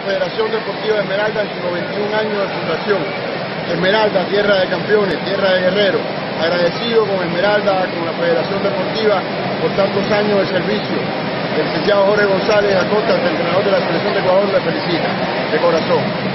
Federación Deportiva de Esmeralda en sus 91 años de fundación. Esmeralda, tierra de campeones, tierra de guerreros. Agradecido con Esmeralda, con la Federación Deportiva por tantos años de servicio. El licenciado Jorge González Acosta, el entrenador de la Selección de Ecuador, le felicita de corazón.